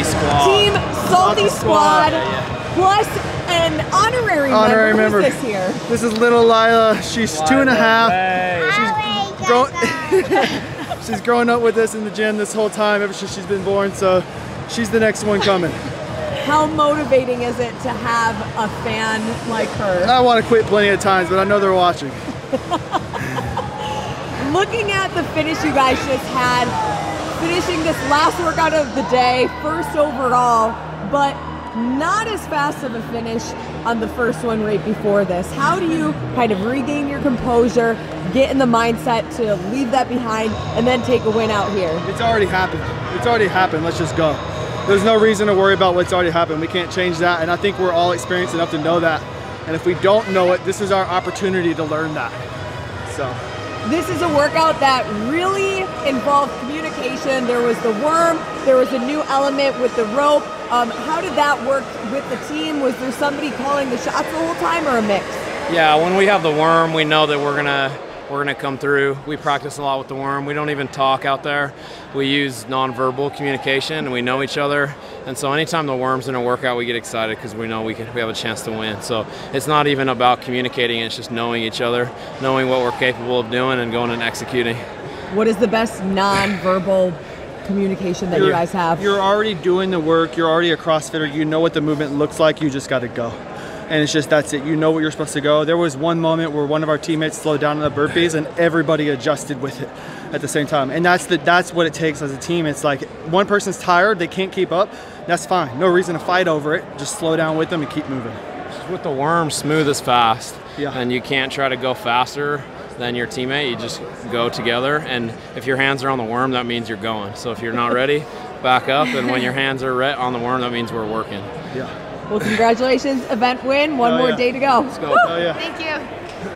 Squad. Team Salty Squad, Yeah, yeah. plus an honorary, Honorary member. member. Who's this here? This is little Lila. She's two and a half. Hey. She's grown. she's grown up with us in the gym this whole time ever since she's been born. So she's the next one coming. How motivating is it to have a fan like her? I want to quit plenty of times, but I know they're watching. Looking at the finish you guys just had, finishing this last workout of the day, first overall, but not as fast of a finish on the first one right before this. How do you kind of regain your composure, get in the mindset to leave that behind, and then take a win out here? It's already happened. It's already happened. Let's just go. There's no reason to worry about what's already happened. We can't change that, and I think we're all experienced enough to know that. And if we don't know it, this is our opportunity to learn that. So. This is a workout that really involved There was the worm, there was a new element with the rope. Um, how did that work with the team? Was there somebody calling the shots the whole time or a mix? Yeah, when we have the worm, we know that we're gonna we're gonna come through. We practice a lot with the worm. We don't even talk out there. We use nonverbal communication, and we know each other. And so, anytime the worm's in a workout, we get excited because we know we can we have a chance to win. So it's not even about communicating; it's just knowing each other, knowing what we're capable of doing, and going and executing. What is the best non-verbal communication that you You're- guys have? You're already doing the work. You're already a CrossFitter. You know what the movement looks like. You just got to go. And it's just that's it. You know what you're supposed to go. There was one moment where one of our teammates slowed down on the burpees, and everybody adjusted with it at the same time. And that's the that's what it takes as a team. It's like one person's tired, they can't keep up. That's fine. No reason to fight over it. Just slow down with them and keep moving. With the worm, smooth is fast. Yeah. And you can't try to go faster than your teammate. You just go together. And if your hands are on the worm, that means you're going. So if you're not ready, back up. And when your hands are re- on the worm, that means we're working. Yeah. well, congratulations, event win. One Oh, more yeah. day to go. Let's go. Oh yeah. Thank you.